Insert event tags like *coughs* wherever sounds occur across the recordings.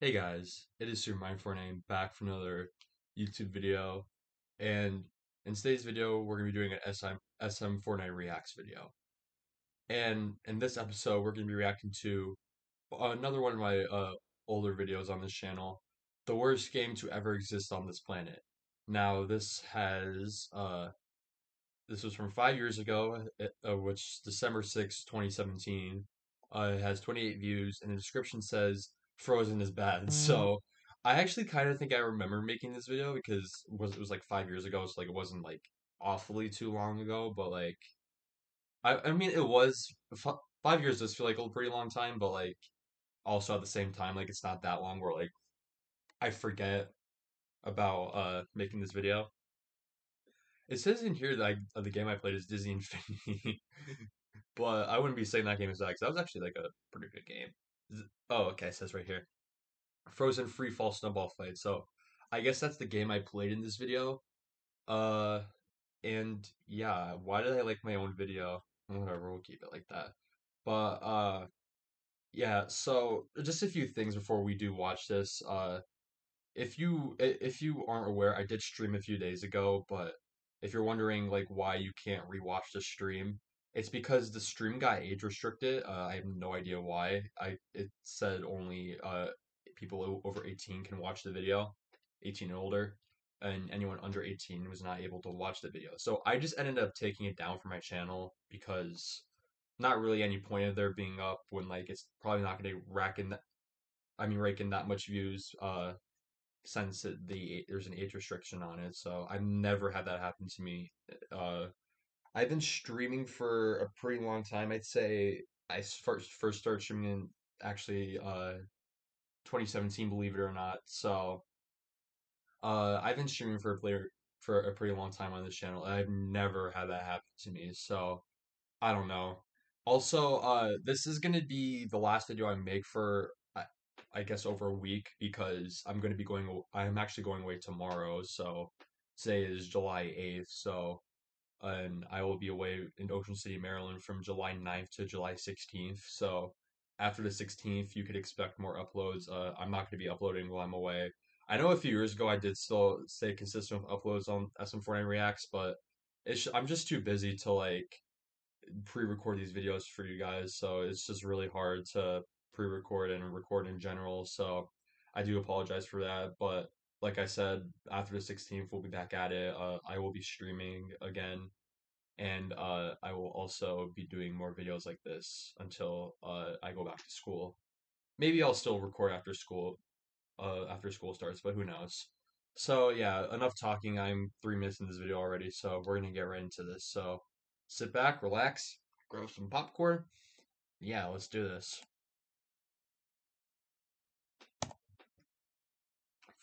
Hey guys, it is SuperMine49 back for another YouTube video, and in today's video we're gonna be doing an SM SM49 reacts video. And in this episode we're gonna be reacting to another one of my uh, older videos on this channel, the worst game to ever exist on this planet. Now this has uh this was from five years ago, uh, which December 6, 2017. Uh, it has 28 views, and the description says Frozen is bad. So I actually kind of think I remember making this video because it was, it was like five years ago, so like it wasn't like awfully too long ago, but like I I mean it was f- five years does feel like a pretty long time, but like also at the same time like it's not that long where like I forget about uh making this video. It says in here that I, the game I played is Disney Infinity, *laughs* but I wouldn't be saying that game is that because that was actually like a pretty good game. Oh, okay, it says right here. Frozen Free Fall Snowball Fight. So I guess that's the game I played in this video. Uh, and yeah, why did I like my own video? Whatever, we'll keep it like that. But uh, yeah. So just a few things before we do watch this. Uh, if you if you aren't aware, I did stream a few days ago, but if you're wondering like why you can't rewatch the stream, it's because the stream got age restricted. Uh, I have no idea why. I it said only uh people over 18 can watch the video, 18 and older, and anyone under 18 was not able to watch the video. So I just ended up taking it down from my channel because not really any point of there being up when like it's probably not going to rack in that. I mean, rake in that much views. Uh, since the there's an age restriction on it, so I've never had that happen to me. Uh, I've been streaming for a pretty long time. I'd say I first first started streaming in actually uh 2017, believe it or not. So uh I've been streaming for a player for a pretty long time on this channel. I've never had that happen to me. So I don't know. Also, uh this is gonna be the last video I make for I, I guess over a week because I'm gonna be going I'm actually going away tomorrow. So today is July 8th. So and I will be away in Ocean City, Maryland from July 9th to July 16th. So after the 16th, you could expect more uploads. Uh, I'm not going to be uploading while I'm away. I know a few years ago I did still stay consistent with uploads on SM49 Reacts, but it's I'm just too busy to like pre-record these videos for you guys, so it's just really hard to pre-record and record in general. So I do apologize for that, but like I said, after the 16th, we'll be back at it. Uh, I will be streaming again and uh, I will also be doing more videos like this until uh, I go back to school. Maybe I'll still record after school, uh, after school starts, but who knows? So yeah, enough talking. I'm three minutes in this video already, so we're gonna get right into this. So sit back, relax, grab some popcorn. Yeah, let's do this.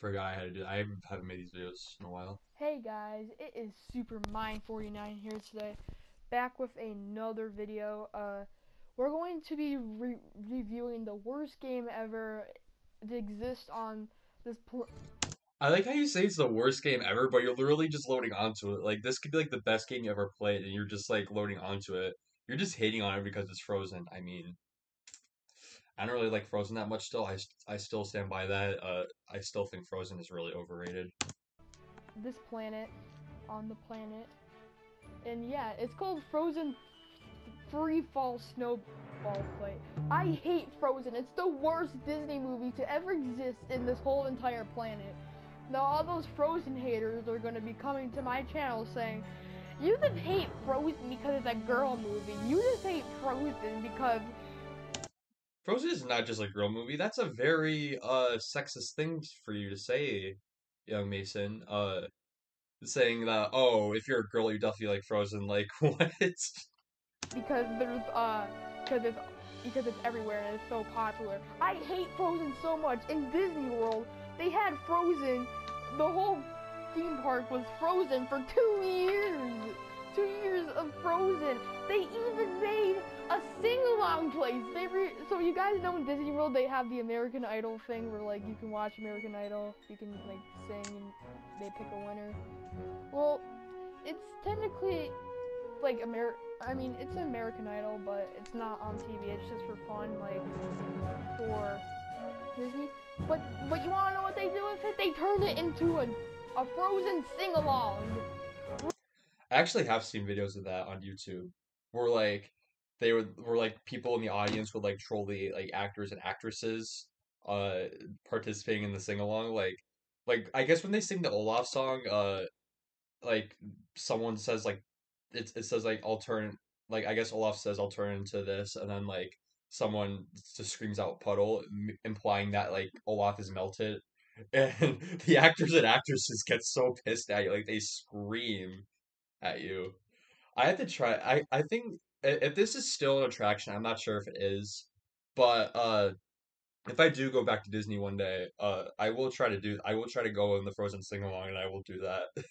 Forgot had to do. I haven't made these videos in a while. Hey guys, it is Super Mind 49 here today, back with another video. Uh, we're going to be re reviewing the worst game ever to exist on this. I like how you say it's the worst game ever, but you're literally just loading onto it. Like this could be like the best game you ever played, and you're just like loading onto it. You're just hating on it because it's frozen. I mean, I don't really like Frozen that much. Still, I I still stand by that. Uh, I still think Frozen is really overrated this planet on the planet. And yeah, it's called Frozen Free Fall Snowball Fight. I hate Frozen. It's the worst Disney movie to ever exist in this whole entire planet. Now all those Frozen haters are going to be coming to my channel saying, you just hate Frozen because it's a girl movie. You just hate Frozen because Frozen is not just a girl movie. That's a very uh sexist thing for you to say young Mason, uh, saying that, oh, if you're a girl, you definitely like Frozen. *laughs* Like, what? Because there's, uh, because it's, because it's everywhere and it's so popular. I hate Frozen so much. In Disney World, they had Frozen, the whole theme park was frozen for two years. Two years of Frozen. They even made a sing-along place. They re- so you guys know in Disney World they have the American Idol thing where like you can watch American Idol, you can like sing and they pick a winner. Well, it's technically like Amer I mean, it's American Idol, but it's not on TV. It's just for fun, like for Disney. But but you wanna know what they do with it? They turn it into a a Frozen sing along. I actually have seen videos of that on YouTube where like they were were like people in the audience would like troll the like actors and actresses uh participating in the sing along like like I guess when they sing the Olaf song uh like someone says like it it says like I'll turn like I guess Olaf says I'll turn into this and then like someone just screams out puddle m- implying that like Olaf is melted *laughs* and the actors and actresses get so pissed at you like they scream at you. I had to try. I I think if this is still an attraction, I'm not sure if it is, but uh, if I do go back to Disney one day, uh, I will try to do. I will try to go in the Frozen sing along, and I will do that. *laughs*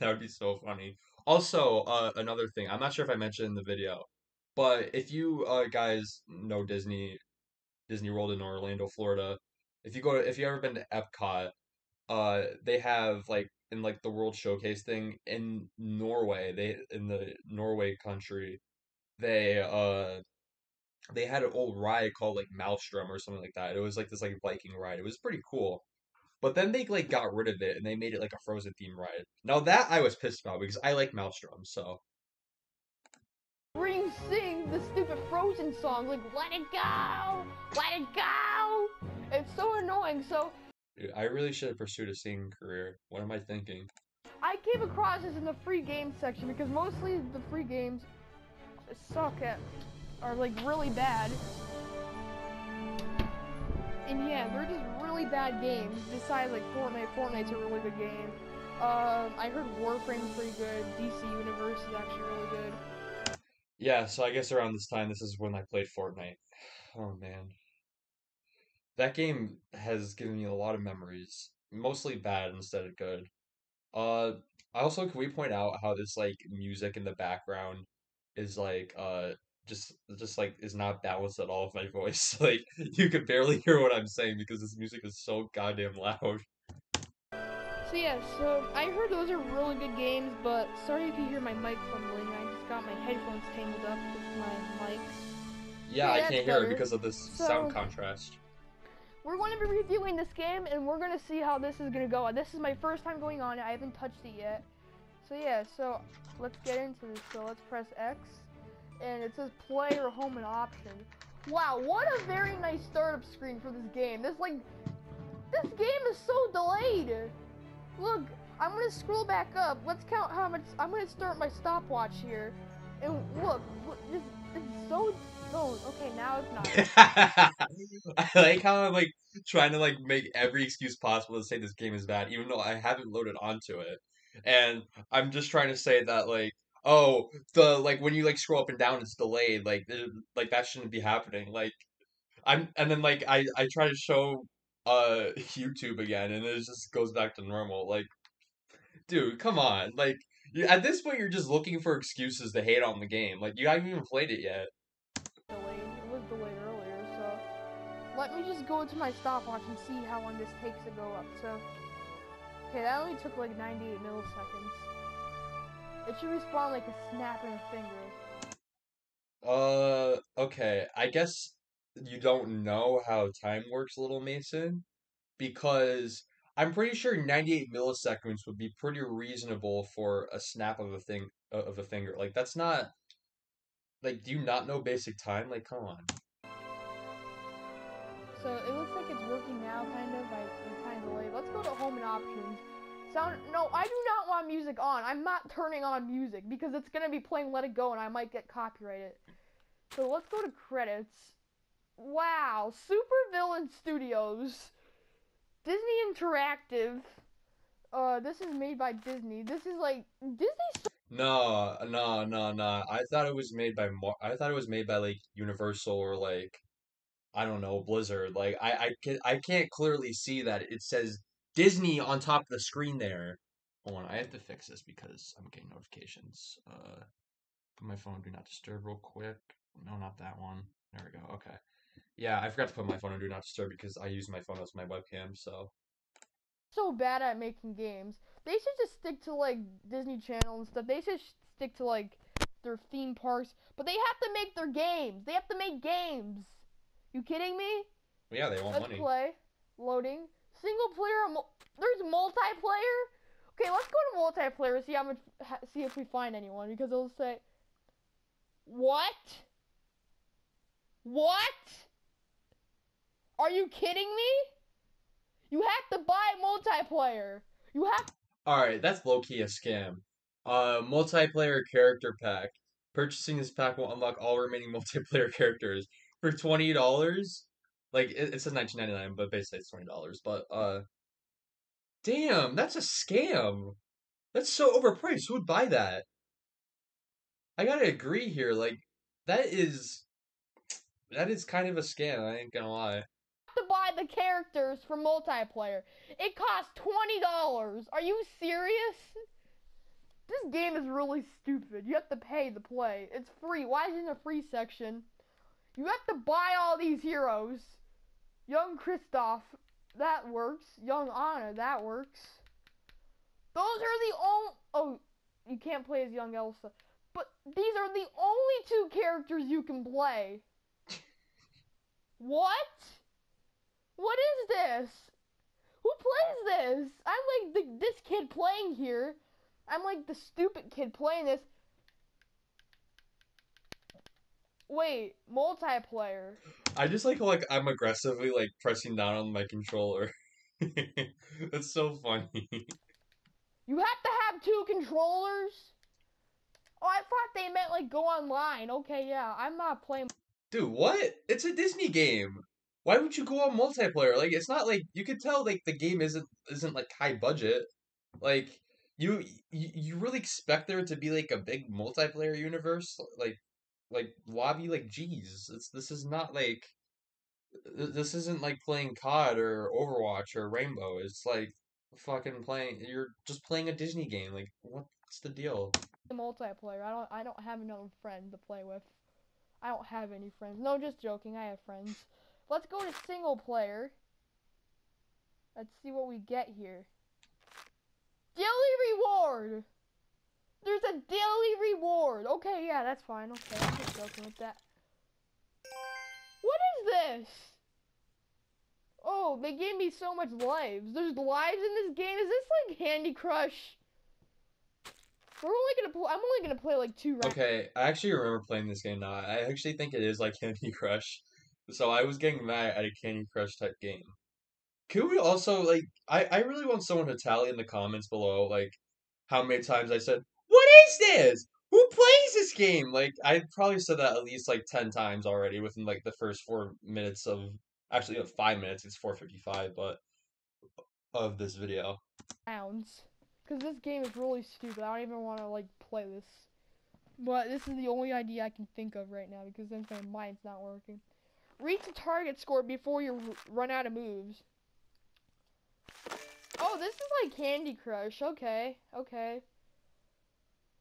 That would be so funny. Also, uh, another thing, I'm not sure if I mentioned in the video, but if you uh guys know Disney, Disney World in Orlando, Florida, if you go to, if you ever been to Epcot, uh they have like in like the World Showcase thing in Norway, they in the Norway country, they uh they had an old ride called like Maelstrom or something like that. It was like this like Viking ride. It was pretty cool. But then they like got rid of it and they made it like a Frozen theme ride. Now that I was pissed about because I like Maelstrom, so Where you sing the stupid Frozen song like "Let It Go, Let It Go." It's so annoying. So dude, I really should have pursued a singing career. What am I thinking? I came across this in the free games section because mostly the free games suck at are like really bad. And yeah, they're just really bad games. Besides like Fortnite, Fortnite's a really good game. Um, I heard Warframe's pretty good. DC Universe is actually really good. Yeah, so I guess around this time, this is when I played Fortnite. *sighs* Oh man. That game has given me a lot of memories, mostly bad instead of good. Uh, I also, can we point out how this like music in the background is like uh just just like is not balanced at all with my *laughs* voice. Like you could barely hear what I'm saying because this music is so goddamn loud. So yeah, so I heard those are really good games, but sorry if you hear my mic fumbling. I just got my headphones tangled up with my mic. Yeah, I can't hear it because of this So- sound contrast. We're going to be reviewing this game, and we're going to see how this is going to go. This is my first time going on it. I haven't touched it yet. So yeah, so let's get into this. So let's press X, and it says play or home and option. Wow, what a very nice startup screen for this game. This like, this game is so delayed. Look, I'm gonna scroll back up. Let's count how much. I'm gonna start my stopwatch here, and look, this, it's so. Oh, okay, now it's not. *laughs* I like how I'm like trying to like make every excuse possible to say this game is bad, even though I haven't loaded onto it. And I'm just trying to say that like, oh, the like when you like scroll up and down, it's delayed. Like, like that shouldn't be happening. Like, I'm and then like I I try to show uh *laughs* YouTube again, and it just goes back to normal. Like, dude, come on. Like, you, at this point, you're just looking for excuses to hate on the game. Like, you haven't even played it yet. delayed. It was delayed earlier, so let me just go to my stopwatch and see how long this takes to go up. So, okay, that only took like 98 milliseconds. It should respawn like a snap of a finger. Uh, okay. I guess you don't know how time works, Little Mason, because I'm pretty sure 98 milliseconds would be pretty reasonable for a snap of a thing of a finger. Like that's not like do you not know basic time? Like come on. So it looks like it's working now, kind of. I kind of delayed. Let's go to home and options. Sound? No, I do not want music on. I'm not turning on music because it's gonna be playing Let It Go, and I might get copyrighted. So let's go to credits. Wow, Super Villain Studios, Disney Interactive. Uh, this is made by Disney. This is like Disney. No, no, no, no. I thought it was made by Mar I thought it was made by like Universal or like I don't know, Blizzard. Like I I can I can't clearly see that it says Disney on top of the screen there. Hold on, I have to fix this because I'm getting notifications. Uh put my phone do not disturb real quick. No, not that one. There we go. Okay. Yeah, I forgot to put my phone on do not disturb because I use my phone as my webcam, so so bad at making games. They should just stick to like Disney Channel and stuff. They should stick to like their theme parks, but they have to make their games. They have to make games. You kidding me? Well, yeah, they want Let's money. play. Loading. Single player. Mul- There's multiplayer. Okay, let's go to multiplayer. See how much. Ha- see if we find anyone because it'll say. What? What? Are you kidding me? You have to buy multiplayer. You have. All right, that's low key a scam. Uh, multiplayer character pack. Purchasing this pack will unlock all remaining *laughs* multiplayer characters for twenty dollars. Like it, it says nineteen ninety nine, but basically it's twenty dollars. But uh, damn, that's a scam. That's so overpriced. Who would buy that? I gotta agree here. Like that is that is kind of a scam. I ain't gonna lie. To the characters for multiplayer. It costs twenty dollars. Are you serious? This game is really stupid. You have to pay to play. It's free. Why is it in a free section? You have to buy all these heroes. Young Kristoff, that works. Young Anna, that works. Those are the only. Oh, you can't play as Young Elsa. But these are the only two characters you can play. *laughs* What? What is this? Who plays this? I'm like the, this kid playing here. I'm like the stupid kid playing this. Wait, multiplayer. I just like like I'm aggressively like pressing down on my controller. *laughs* That's so funny. You have to have two controllers? Oh, I thought they meant like go online. Okay, yeah, I'm not playing. Dude, what? It's a Disney game. Why would you go on multiplayer? Like it's not like you could tell like the game isn't isn't like high budget. Like you you, you really expect there to be like a big multiplayer universe like like lobby like geez. It's this is not like this isn't like playing COD or Overwatch or Rainbow. It's like fucking playing you're just playing a Disney game. Like what's the deal? multiplayer. I don't I don't have another friend to play with. I don't have any friends. No, just joking. I have friends. Let's go to single player. Let's see what we get here. Daily reward. There's a daily reward. Okay, yeah, that's fine. Okay, I'm just joking with that. What is this? Oh, they gave me so much lives. There's lives in this game. Is this like Candy Crush? We're only gonna. I'm only gonna play like two rounds. Okay, I actually remember playing this game now. I actually think it is like *laughs* Candy Crush. So I was getting mad at a Candy Crush type game. Could we also like I, I really want someone to tally in the comments below like how many times I said, What is this? Who plays this game? Like I probably said that at least like ten times already within like the first four minutes of actually uh, five minutes, it's four fifty five, but of this video. rounds. Cause this game is really stupid. I don't even want to like play this. But this is the only idea I can think of right now because then my mind's not working. Reach the target score before you r- run out of moves. Oh, this is like Candy Crush. Okay, okay.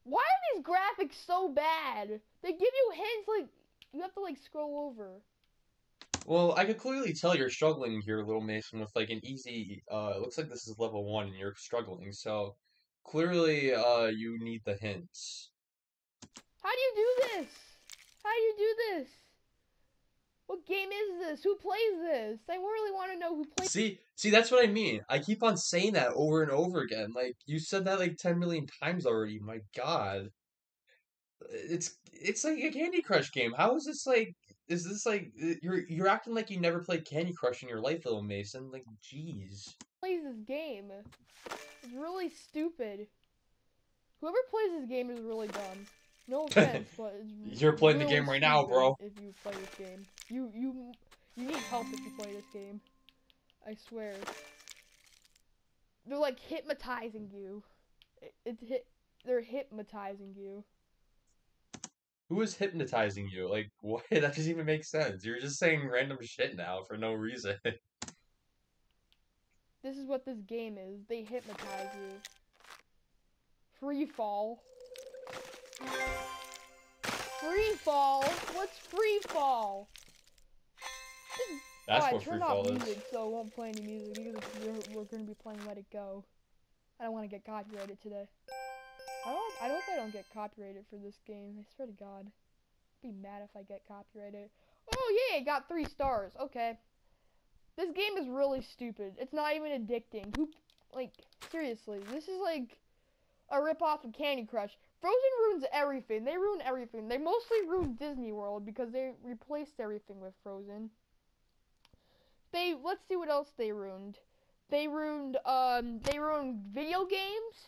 Why are these graphics so bad? They give you hints like you have to like scroll over. Well, I could clearly tell you're struggling here, little Mason, with like an easy. Uh, it looks like this is level one, and you're struggling. So clearly, uh, you need the hints. How do you do this? How do you do this? What game is this? Who plays this? I really want to know who plays. See, see, that's what I mean. I keep on saying that over and over again. Like you said that like ten million times already. My God, it's it's like a Candy Crush game. How is this like? Is this like you're you're acting like you never played Candy Crush in your life, little Mason? Like, jeez. plays this game. It's really stupid. Whoever plays this game is really dumb. No *laughs* offense, but it's You're playing the game right now, bro. If you play this game, you you you need help if you play this game. I swear. They're like hypnotizing you. It, it's hit. They're hypnotizing you. Who is hypnotizing you? Like, *laughs* what? That doesn't even make sense. You're just saying random shit now for no reason. *laughs* This is what this game is. They hypnotize you. Free fall. Free fall? What's free fall? *coughs* That's oh, I what free turned fall off is. music, so I won't play any music because we're, we're going to be playing Let It Go. I don't want to get copyrighted today. I don't. I hope I don't get copyrighted for this game. I swear to God, I'd be mad if I get copyrighted. Oh yeah, got three stars. Okay. This game is really stupid. It's not even addicting. Who, like, seriously, this is like a ripoff of Candy Crush. Frozen ruins everything. They ruin everything. They mostly ruined Disney World because they replaced everything with Frozen. They let's see what else they ruined. They ruined um they ruined video games.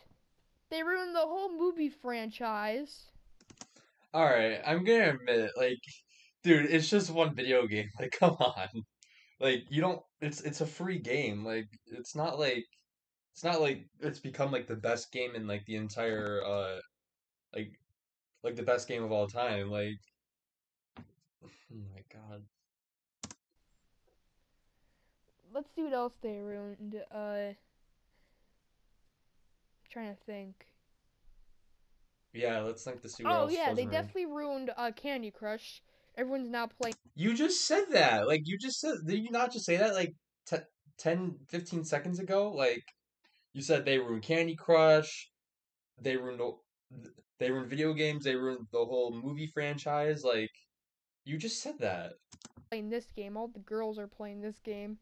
They ruined the whole movie franchise. All right, I'm gonna admit, it. like, dude, it's just one video game. *laughs* Like, come on, like, you don't. It's it's a free game. Like, it's not like it's not like it's become like the best game in like the entire uh like like the best game of all time. Like, *sighs* oh my god. Let's see what else they ruined. Uh, trying to think. Yeah, let's think to see what Oh yeah, they ruined. definitely ruined uh Candy Crush. Everyone's now playing. You just said that. Like, you just said. Did you not just say that like t 10, 15 seconds ago? Like, you said they ruined Candy Crush. They ruined. They ruined video games. They ruined the whole movie franchise. Like, you just said that. playing this game. All the girls are playing this game.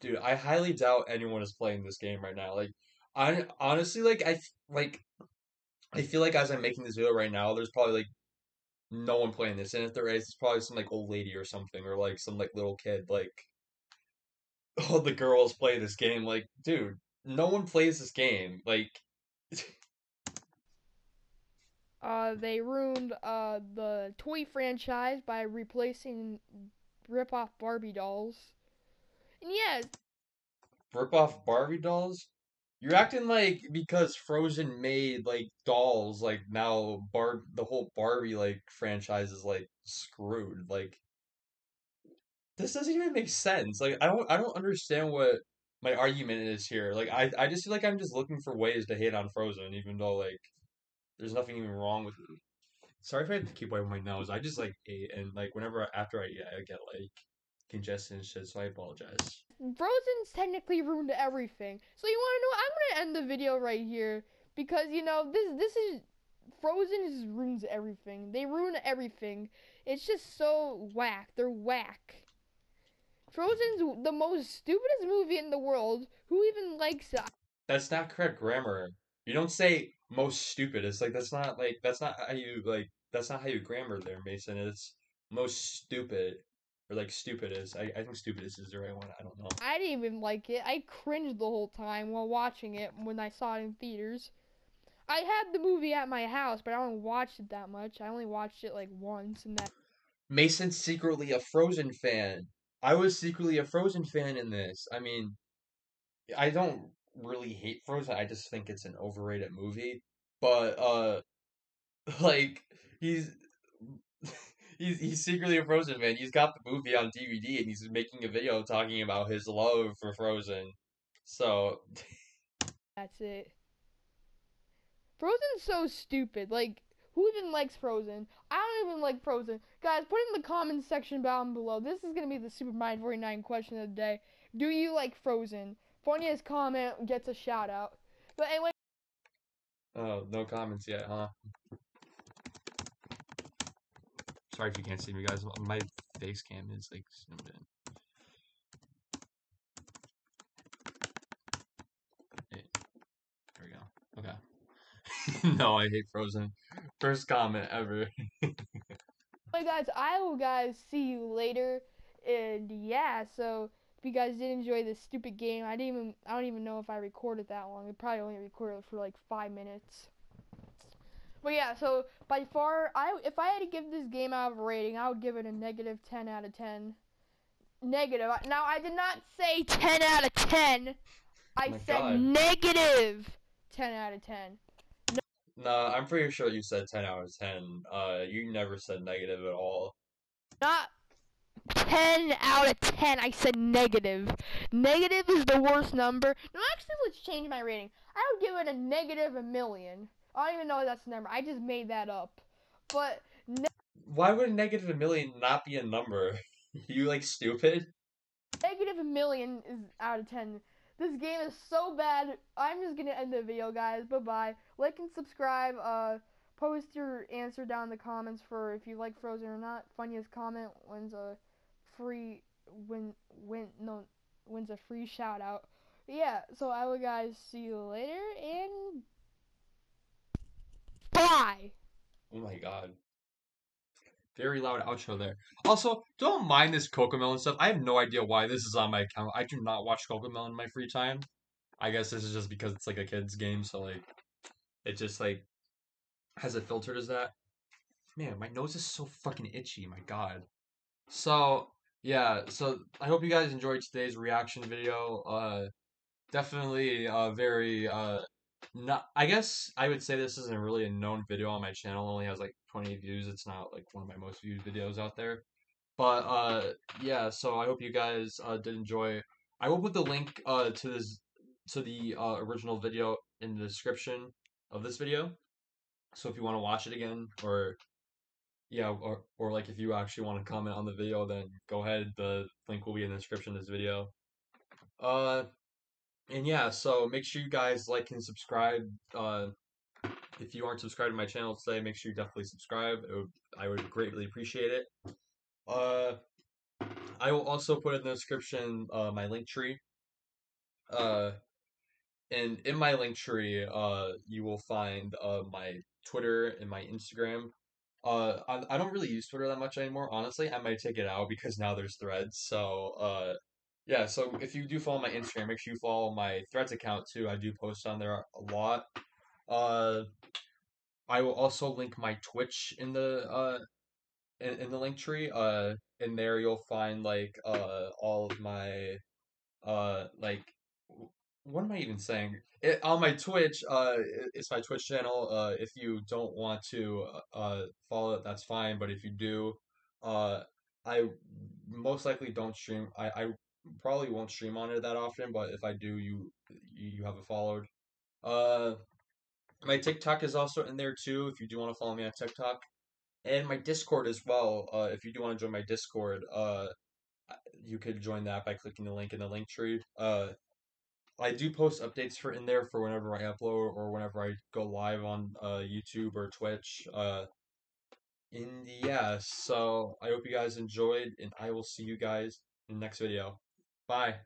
Dude, I highly doubt anyone is playing this game right now. Like, I honestly like I like I feel like as I'm making this video right now, there's probably like no one playing this, and if there is, it's probably some like old lady or something, or like some like little kid. Like, *laughs* all the girls play this game. Like, dude, no one plays this game. Like, *laughs* Uh, they ruined uh the toy franchise by replacing rip-off Barbie dolls. Yes, rip off Barbie dolls. You're acting like because Frozen made like dolls, like now Bar the whole Barbie like franchise is like screwed. Like this doesn't even make sense. Like I don't I don't understand what my argument is here. Like I I just feel like I'm just looking for ways to hate on Frozen, even though like there's nothing even wrong with it. Sorry if I to keep wiping my nose. I just like ate and like whenever after I eat, I get like congestion and shit. So I apologize. Frozen's technically ruined everything. So you want to know? I'm gonna end the video right here because you know this this is Frozen just ruins everything. They ruin everything. It's just so whack. They're whack. Frozen's the most stupidest movie in the world. Who even likes it? That's not correct grammar. You don't say most stupid. It's like that's not like that's not how you like that's not how you grammar there, Mason. It's most stupid or like stupid is. I, I think stupid is, is the right one. I don't know. I didn't even like it. I cringed the whole time while watching it when I saw it in theaters. I had the movie at my house, but I don't watch it that much. I only watched it like once, and that Mason's secretly a Frozen fan. I was secretly a Frozen fan in this. I mean, I don't really hate Frozen. I just think it's an overrated movie. But uh *laughs* like he's he's he's secretly a Frozen fan. He's got the movie on DVD and he's making a video talking about his love for Frozen. So that's it. Frozen's so stupid. Like, who even likes Frozen? I don't even like Frozen. Guys, put in the comments section down below. This is gonna be the SuperMine49 question of the day. Do you like Frozen? Funniest comment gets a shout out. But anyway. Oh, no comments yet, huh? Sorry if you can't see me, guys. My face cam is like zoomed in. Eh, there we go. Okay. *laughs* no, I hate Frozen. First comment ever. *laughs* Anyway, guys, I will guys see you later. And yeah, so if you guys did enjoy this stupid game, I didn't even I don't even know if I recorded that long. I probably only recorded for like five minutes. But yeah, so by far, I if I had to give this game out of a rating, I would give it a negative ten out of ten. Negative. Now I did not say ten out of ten. I Oh said God. negative ten out of ten. Nah, I'm pretty sure you said 10 out of 10. Uh, you never said negative at all. Not 10 out of 10. I said negative. Negative is the worst number. No, actually, let's change my rating. I would give it a negative a million. I don't even know if that's the number. I just made that up. But Why would negative a million not be a number? *laughs* you like stupid? negative a million is out of 10. This game is so bad. I'm just gonna end the video, guys. Bye bye. Like and subscribe. Uh, post your answer down in the comments for if you like Frozen or not. Funniest comment wins a free win win no wins a free shout out. Yeah, so I will guys see you later and bye. Oh my god. Very loud outro there. Also, don't mind this Cocomelon stuff. I have no idea why this is on my account. I do not watch Cocomelon in my free time. I guess this is just because it's like a kid's game, so like it just like has it filtered as that. Man, my nose is so fucking itchy, my god. So yeah, so I hope you guys enjoyed today's reaction video. Uh definitely uh very uh not I guess I would say this isn't really a known video on my channel. It only has like 20 views. It's not like one of my most viewed videos out there. But uh yeah, so I hope you guys uh did enjoy. I will put the link uh to this to the uh, original video in the description of this video. So if you want to watch it again or yeah, or or like if you actually want to comment on the video, then go ahead. The link will be in the description of this video. Uh and yeah, so make sure you guys like and subscribe. Uh, if you aren't subscribed to my channel today, make sure you definitely subscribe. Would, I would greatly appreciate it. Uh, I will also put in the description uh, my Linktree. Uh, and in my Linktree, uh, you will find uh, my Twitter and my Instagram. Uh, I, I don't really use Twitter that much anymore. Honestly, I might take it out because now there's threads. So, uh, yeah, so if you do follow my Instagram, make sure you follow my Threads account too. I do post on there a lot. Uh, I will also link my Twitch in the uh in, in the Linktree. Uh, in there you'll find like uh all of my uh like what am I even saying? It, on my Twitch, uh, it's my Twitch channel. Uh, if you don't want to uh follow it, that's fine. But if you do, uh, I most likely don't stream. I, I probably won't stream on it that often, but if I do, you you have it followed. Uh, my TikTok is also in there too. If you do want to follow me on TikTok, and my Discord as well. Uh, if you do want to join my Discord, uh, you could join that by clicking the link in the Linktree. Uh, I do post updates for in there for whenever I upload or whenever I go live on uh, YouTube or Twitch. Uh, in the yeah, so I hope you guys enjoyed, and I will see you guys in the next video. Bye.